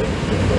Yeah.